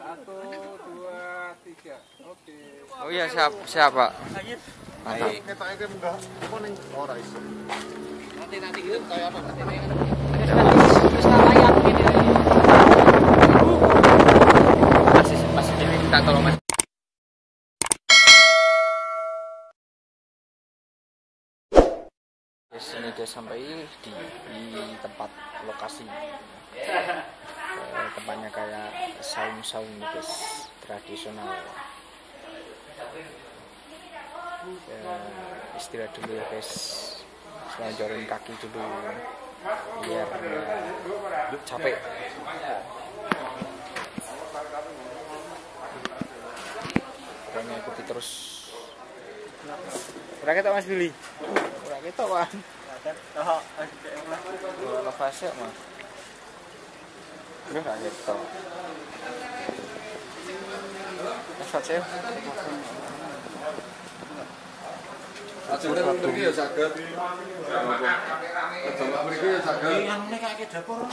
Satu, dua, tiga. Oke. Oh iya siap siap pak. Mantap. Ini ketoknya kayak munggah apa ning ora iso. Nanti nanti gitu kayak apa nanti nih. Masih masih ini kita tolong mas. Guys, ini dia sampai di, di tempat lokasi Tempatnya kayak saung-saung guys tradisional Ya, istirahat dulu ya guys selonjorin kaki dulu biar capek pokoknya ikuti terus Ora ketok Mas Billy. Ora ketok, Pak. Ora fase mah. Udah nek mriki ya saged. Mriki ya saged. Yang dapur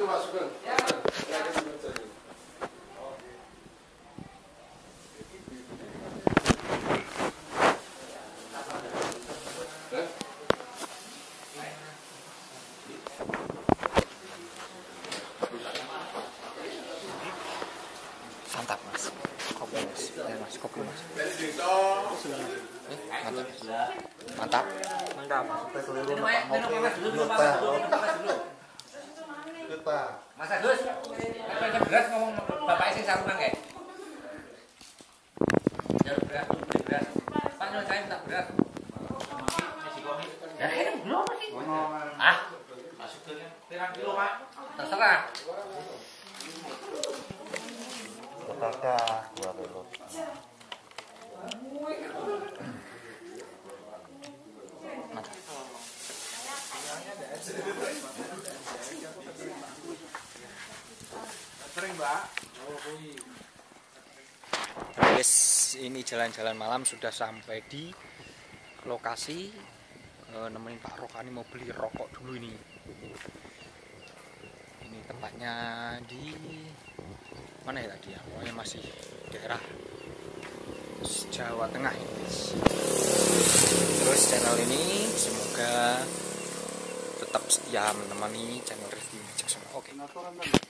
itu masukkan. Mereka sudah jadi. Santap, Mas. Kopi, Mas. Ya, Mas, kopi, Mas. Eh, mantap. Mantap. Mantap. Kita. Mas Agus, pengen beras ngomong bapaknya sing sarungan kayak. Jalur beras, beli beras. Pak nyuruh saya minta beras. Ya, ini belum sih. Ah, masukin pirang kilo pak? Terserah. Dua kilo. Mbak. Guys, ini jalan-jalan malam sudah sampai di lokasi Eh, nemenin Pak Rokani mau beli rokok dulu ini. Ini tempatnya di mana ya tadi ya? Pokoknya masih daerah Jawa Tengah ini. Terus channel ini semoga tetap setia menemani channel Rifki Jackson. Oke. Jarum.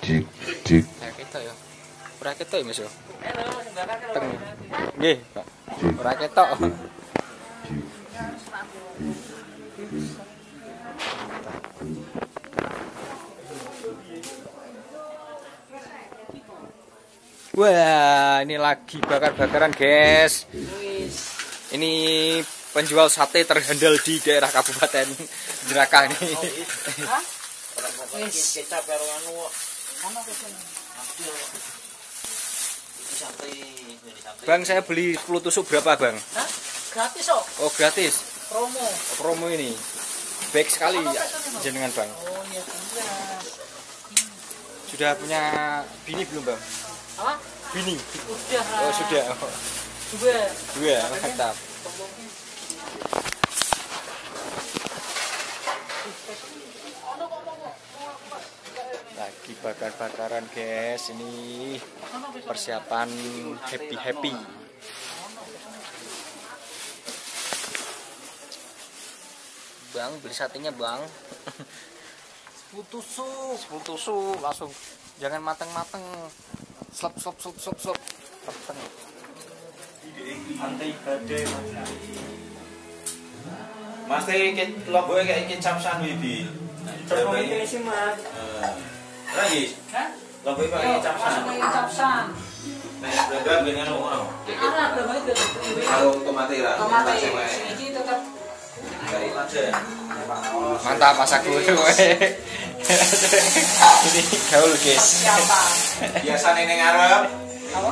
Dik dik Kayak kita ya. Ora ketok ya, Mas ya. Nggih, Pak. Ora ketok. Wah, ini lagi bakar-bakaran, guys. Ini penjual sate terhandal di daerah Kabupaten Jerakah ini. Bang, saya beli 10 tusuk berapa, Bang? Hah? Gratis kok, Oh, gratis. promo. Promo ini. Baik sekali jenengan, Bang. Oh iya iya. Sudah punya bini belum, Bang? Apa? Bini. Udah. Oh, sudah. Oh, Dua. dua, mantap. Lagi bakar-bakaran, guys. Ini persiapan happy-happy. Bang, beli satenya, Bang. 10 tusuk langsung jangan mateng-mateng. Slop slop slop slop slop. Mateng. Anti badai mas. Mas iki logoe kayak kecap sanwibi. ini sih mah. Lagi. Hah? Pakai capsan. capsan. Ngono. Mantap masak gue. Ini gaul guys. siapa? Biasane ning ngarep. Apa?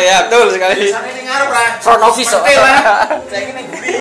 ya betul sekali. Biasane ning ngarep ra. Front office. Saya ini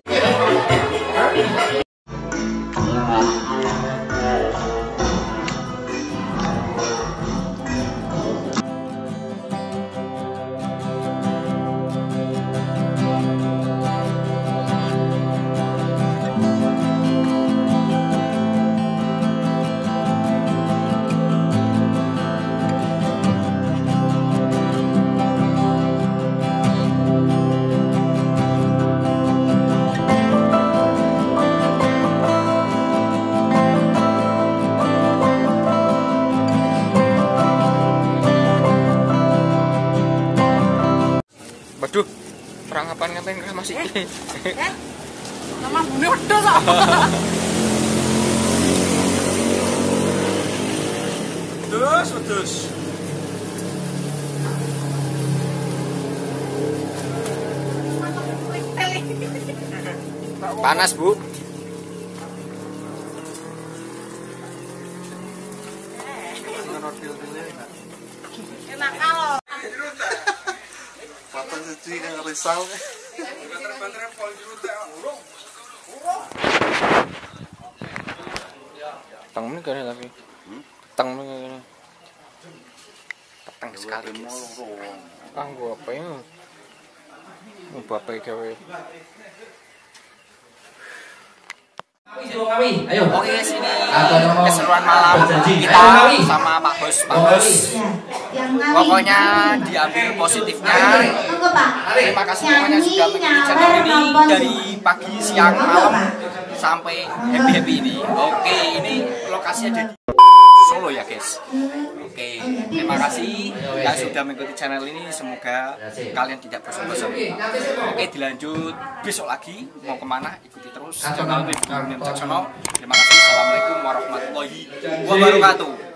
perang apa ngapain kah masih? Nama bumi wedhus kok. Terus, terus. Panas bu. Patang yang risau. Petang ini gak ada tapi. Petang ini gak ada. Petang sekali. Ah gua apa ya? Mau apa ya gawe? Ayo. Oke ini nama? keseruan malam kita sama Pak Bos. Pak Bos. Pokoknya diambil positifnya. Terima kasih semuanya sudah mengikuti channel ini dari pagi, siang, malam sampai happy happy ini. Oke, ini lokasinya ada di Solo ya guys. Oke, terima kasih yang sudah mengikuti channel ini. Semoga kalian tidak bosan-bosan. Oke, dilanjut besok lagi mau ke mana? Ikuti terus channel Caksono. Terima kasih. Assalamualaikum warahmatullahi wabarakatuh.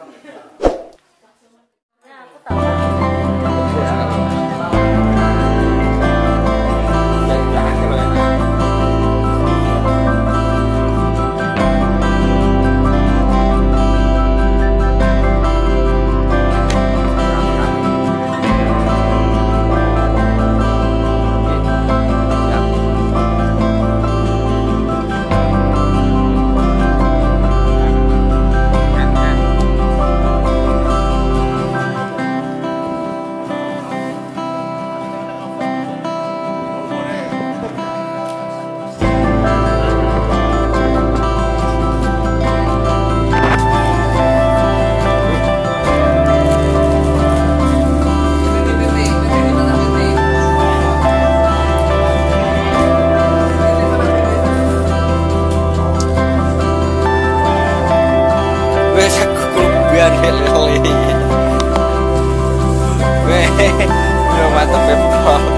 Tapi.